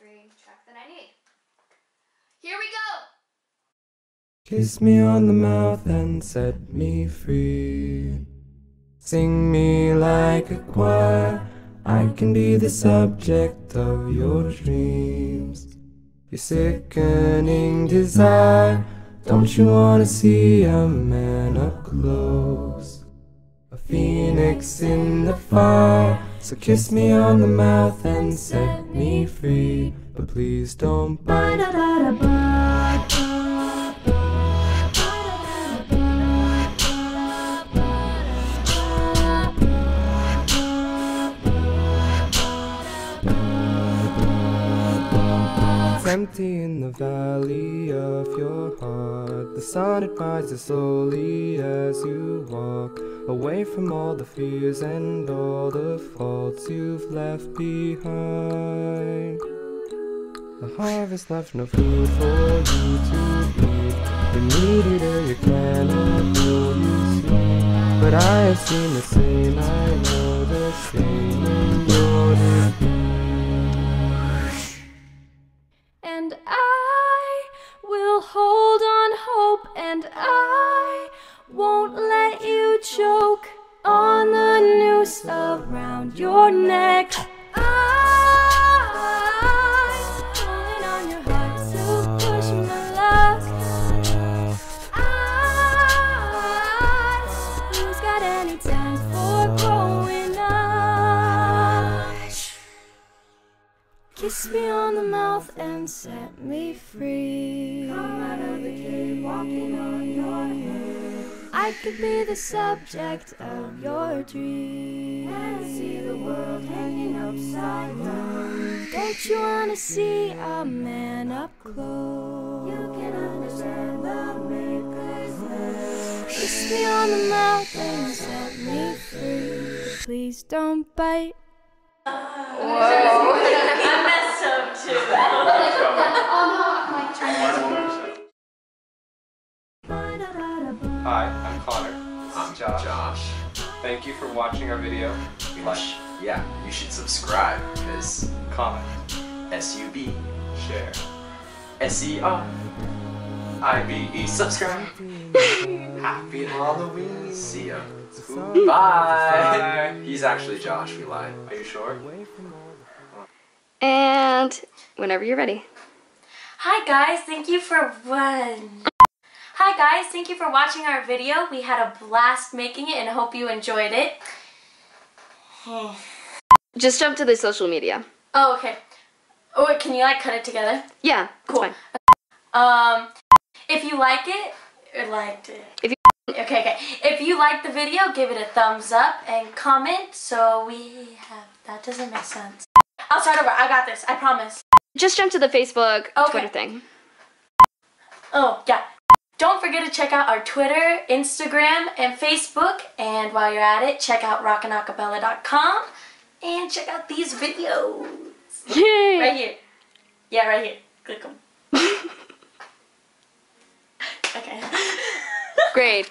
every track that I need. Here we go! Kiss me on the mouth and set me free. Sing me like a choir. I can be the subject of your dreams. Your sickening desire. Don't you wanna see a man up close? A phoenix in the fire. So kiss me on the mouth and set me free. But please don't bite. It's empty in the valley of your heart. The sun it rises slowly as you walk away from all the fears and all the faults you've left behind. The harvest left no food for you to eat. The meat eater you cannot you see. But I have seen the same, growing up? Kiss me on the mouth and set me free. Come out of the cave, walking on your head. I could be the subject of your dreams. And see the world hanging upside down. Don't you wanna see a man up close? You can understand the maker's land. Kiss me on the mouth and set me free. Please don't bite. Hi, Josh. Josh. Thank you for watching our video. You sh- yeah, you should subscribe because comment, S U B share. S E R I B E subscribe. Happy Halloween. See ya. Bye. Bye. He's actually Josh. We lied. Are you sure? And whenever you're ready. Hi guys, thank you for one. Hi guys, thank you for watching our video. We had a blast making it and hope you enjoyed it. Just jump to the social media. Oh, okay. Oh, wait, can you like cut it together? Yeah, Cool. Um, if you like it, or liked it. If you- Okay, okay. If you like the video, give it a thumbs up and comment so we have. That doesn't make sense. I'll start over. I got this. I promise. Just jump to the Facebook, Okay. Twitter thing. Oh, yeah. Don't forget to check out our Twitter, Instagram, and Facebook. And while you're at it, check out rockinacapella.com and check out these videos. Yay! Right here. Yeah, right here. Click them. okay. Great.